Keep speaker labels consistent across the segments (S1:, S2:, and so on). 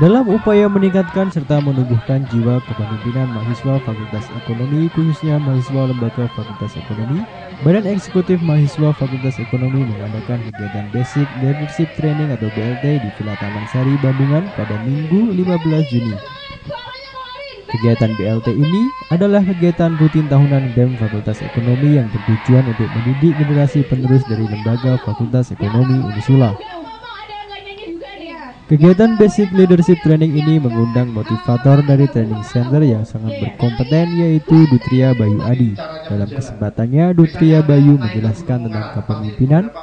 S1: Dalam upaya meningkatkan serta menumbuhkan jiwa kepemimpinan mahasiswa Fakultas Ekonomi khususnya mahasiswa Lembaga Fakultas Ekonomi, Badan Eksekutif Mahasiswa Fakultas Ekonomi mengadakan kegiatan Basic Leadership Training atau BLT di Villa Taman Sari, Bandungan pada Minggu 15 Juni. Kegiatan BLT ini adalah kegiatan rutin tahunan BEM Fakultas Ekonomi yang bertujuan untuk mendidik generasi penerus dari lembaga Fakultas Ekonomi Unisula. Kegiatan Basic Leadership Training ini mengundang motivator dari training center yang sangat berkompeten yaitu Dutria Bayu Adi. Dalam kesempatannya, Dutria Bayu menjelaskan tentang kepemimpinan.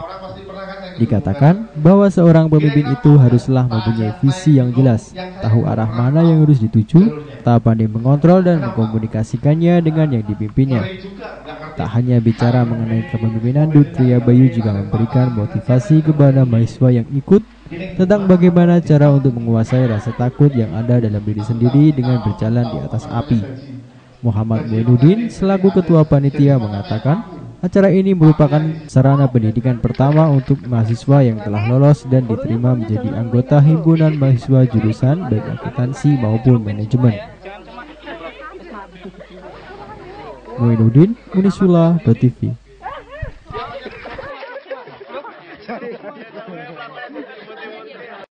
S1: Dikatakan bahwa seorang pemimpin itu haruslah mempunyai visi yang jelas, tahu arah mana yang harus dituju, tak pandai mengontrol dan mengkomunikasikannya dengan yang dipimpinnya. Tak hanya bicara mengenai kepemimpinan, Dutria Bayu juga memberikan motivasi kepada mahasiswa yang ikut tentang bagaimana cara untuk menguasai rasa takut yang ada dalam diri sendiri dengan berjalan di atas api. Muhammad Muinuddin selaku ketua panitia mengatakan, acara ini merupakan sarana pendidikan pertama untuk mahasiswa yang telah lolos dan diterima menjadi anggota himpunan mahasiswa jurusan baik akuntansi maupun manajemen. Muinuddin, Unisula, TV. よろしくお願いします。